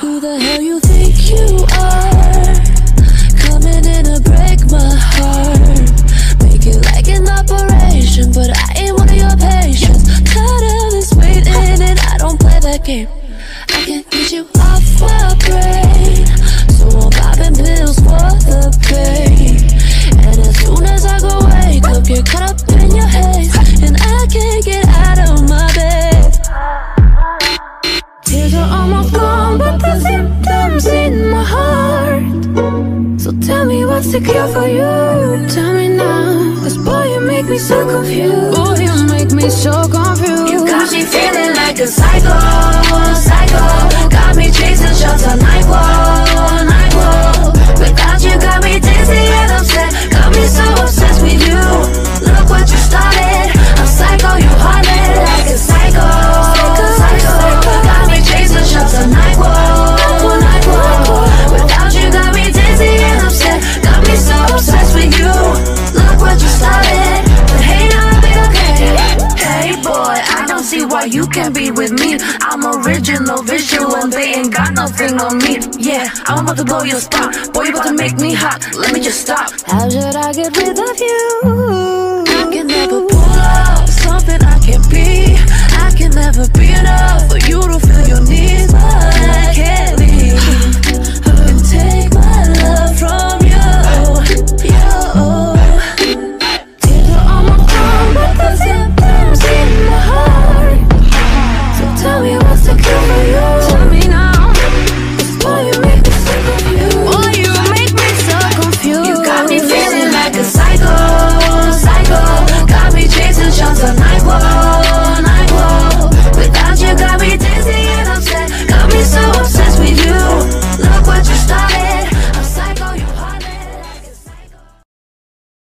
Who the hell you think you are? Coming in to break my heart. Make it like an operation But I ain't one of your patients. Tired of this waiting and I don't play that game. I can get you off my brain. Just care for you. Tell me now, cause boy you make me so confused. Boy you make me so confused why you can't be with me. I'm original, visual, and they ain't got nothing on me. Yeah, I'm about to blow your spot. Boy, you about to make me hot. Let me just stop. How should I get rid of you? I can never pull up. Something I can't be. I can never be enough